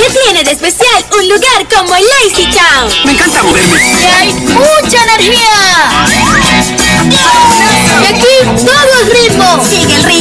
¿Qué tiene de especial un lugar como Lazy Town? Me encanta moverme. Y hay mucha energía. Y aquí todo el ritmo. Sigue el ritmo.